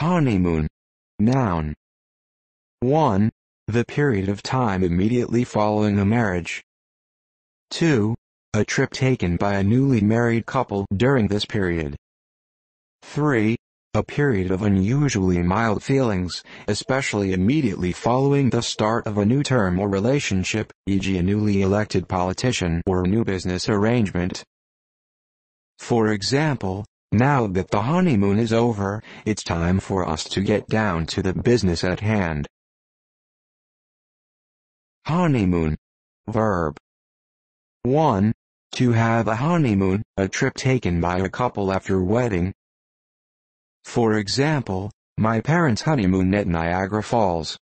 Honeymoon. Noun. 1. The period of time immediately following a marriage. 2. A trip taken by a newly married couple during this period. 3. A period of unusually mild feelings, especially immediately following the start of a new term or relationship, e.g. a newly elected politician or a new business arrangement. For example, now that the honeymoon is over, it's time for us to get down to the business at hand. Honeymoon. Verb. 1. To have a honeymoon, a trip taken by a couple after wedding, for example, my parents' honeymoon at Niagara Falls.